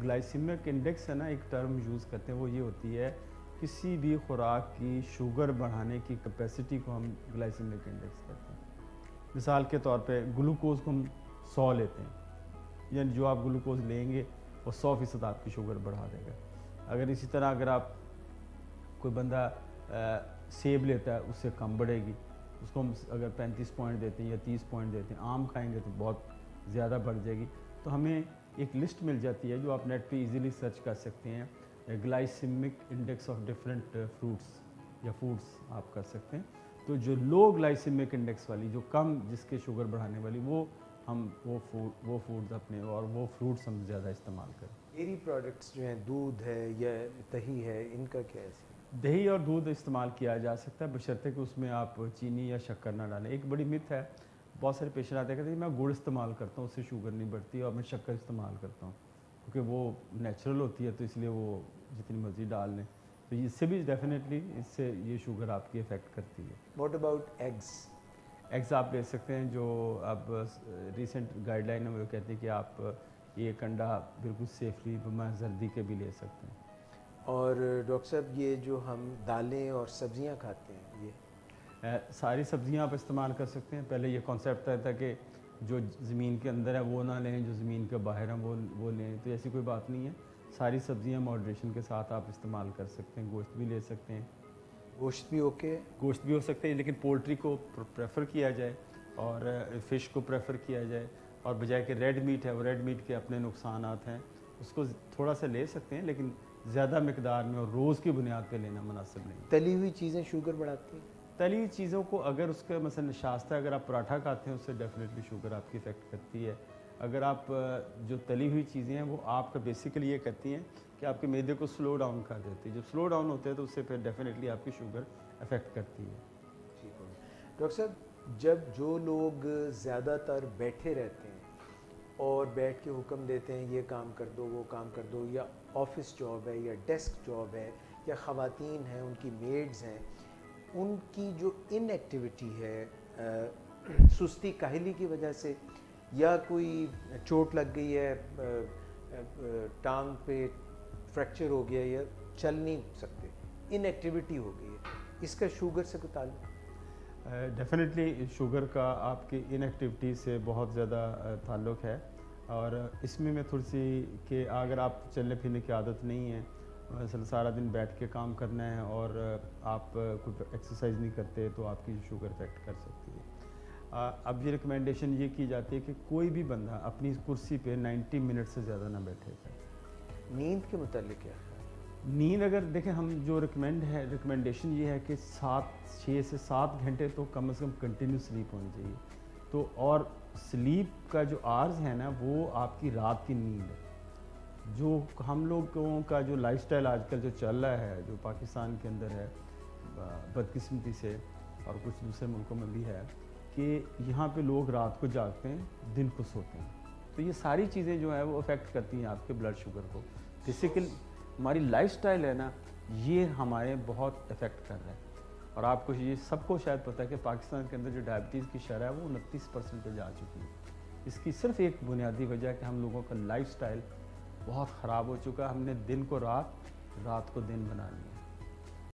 Glycaemic index है ना एक टर्म यूज़ करते हैं वो ये होती है किसी भी खुराक की शुगर बढ़ाने की कैपेसिटी को हम ग्लाइसिमिक इंडेक्स कहते हैं। मिसाल के तौर पे ग्लूकोज को हम सौ लेते हैं यानी जो आप ग्लूकोज लेंगे वो सौ फ़ीसद आपकी शुगर बढ़ा देगा। अगर इसी तरह अगर आप कोई बंदा आ, सेब लेता है उससे कम बढ़ेगी उसको हम अगर 35 पॉइंट देते हैं या 30 पॉइंट देते हैं आम खाएँगे तो बहुत ज़्यादा बढ़ जाएगी तो हमें एक लिस्ट मिल जाती है जो आप नेट पे इजीली सर्च कर सकते हैं। Glycemic index of different fruits या फूड्स आप कर सकते हैं। तो जो लो ग्लाइसिमिक इंडेक्स वाली जो कम जिसके शुगर बढ़ाने वाली वो हम वो फ़ूड वो फूड्स अपने और वो फ्रूट्स हम ज़्यादा इस्तेमाल करें। डेयरी प्रोडक्ट्स जो हैं दूध है या दही है इनका क्या है? दही और दूध इस्तेमाल किया जा सकता है बशर्ते कि उसमें आप चीनी या शक्कर ना डालें। एक बड़ी मिथ है बहुत सारे पेशेंट आते हैं कहते हैं मैं गुड़ इस्तेमाल करता हूँ उससे शुगर नहीं बढ़ती और मैं शक्कर इस्तेमाल करता हूँ क्योंकि वो नेचुरल होती है तो इसलिए वो जितनी मर्ज़ी डाल लें। तो इससे भी डेफिनेटली इससे ये शुगर आपकी इफ़ेक्ट करती है। वॉट अबाउट एग्स एग्स आप ले सकते हैं जो अब रिसेंट गाइडलाइन है वो कहते हैं कि आप एक अंडा बिल्कुल सेफली बमा जल्दी के भी ले सकते हैं। और डॉक्टर साहब ये जो हम दालें और सब्ज़ियाँ खाते हैं सारी सब्ज़ियाँ आप इस्तेमाल कर सकते हैं। पहले ये कॉन्सेप्ट था कि जो ज़मीन के अंदर है वो ना लें जो ज़मीन के बाहर हैं वो वो लें तो ऐसी कोई बात नहीं है। सारी सब्ज़ियाँ मॉडरेशन के साथ आप इस्तेमाल कर सकते हैं गोश्त भी ले सकते हैं। गोश्त भी ओके गोश्त भी हो सकते हैं लेकिन पोल्ट्री को प्रेफर किया जाए और फ़िश को प्रेफर किया जाए। और बजाय कि रेड मीट है वो रेड मीट के अपने नुकसान हैं। उसको थोड़ा सा ले सकते हैं लेकिन ज़्यादा मकदार में और रोज़ की बुनियाद पर लेना मुनासिब नहीं तली हुई चीज़ें शुगर बढ़ाती हैं। तली चीज़ों को अगर उसका मसल शास्ता अगर आप पराठा खाते हैं, उससे डेफिनेटली शुगर आपकी इफ़ेक्ट करती है। अगर आप जो तली हुई चीज़ें हैं, वो आपका बेसिकली ये करती हैं कि आपके मैदे को स्लो डाउन कर देती है। जब स्लो डाउन होते हैं तो उससे फिर डेफिनेटली आपकी शुगर अफेक्ट करती है। ठीक है। डॉक्टर साहब, जब जो लोग ज़्यादातर बैठे रहते हैं और बैठ के हुक्म देते हैं, ये काम कर दो, वो काम कर दो, या ऑफ़िस जॉब है, या डेस्क जॉब है, या ख़वातीन हैं, उनकी मेड्स हैं उनकी जो इनएक्टिविटी है आ, सुस्ती काहली की वजह से या कोई चोट लग गई है टांग पे फ्रैक्चर हो गया या चल नहीं सकते इनएक्टिविटी हो गई है इसका शुगर से कोई ताल्लुक? डेफिनेटली शुगर का आपकी इनएक्टिविटी से बहुत ज़्यादा ताल्लुक़ है और इसमें मैं थोड़ी सी कि अगर आप चलने फिरने की आदत नहीं है असल सारा दिन बैठ के काम करना है और आप कोई एक्सरसाइज नहीं करते तो आपकी शुगर इफ़ेक्ट कर सकती है। अब ये रिकमेंडेशन ये की जाती है कि कोई भी बंदा अपनी कुर्सी पे 90 मिनट से ज़्यादा ना बैठे। नींद के मतलब क्या है? नींद अगर देखें हम जो रिकमेंड है रिकमेंडेशन ये है कि सात छः से सात घंटे तो कम से कम कंटिन्यू स्लीप होनी चाहिए। तो और स्लीप का जो आर्ज है ना वो आपकी रात की नींद है। जो हम लोगों का जो लाइफस्टाइल आजकल जो चल रहा है, जो पाकिस्तान के अंदर है बदकिस्मती से और कुछ दूसरे मुल्कों में भी है कि यहाँ पे लोग रात को जागते हैं, दिन को सोते हैं। तो ये सारी चीज़ें जो है वो अफेक्ट करती हैं आपके ब्लड शुगर को। बेसिकली हमारी लाइफस्टाइल है ना, ये हमारे बहुत इफ़ेक्ट कर रहा है। और आपको ये सबको शायद पता है कि पाकिस्तान के अंदर जो डायबिटीज़ की शरह है, वो उनतीस परसेंट पर जा चुकी है। इसकी सिर्फ़ एक बुनियादी वजह है कि हम लोगों का लाइफ बहुत ख़राब हो चुका है। हमने दिन को रात रात को दिन बना लिया।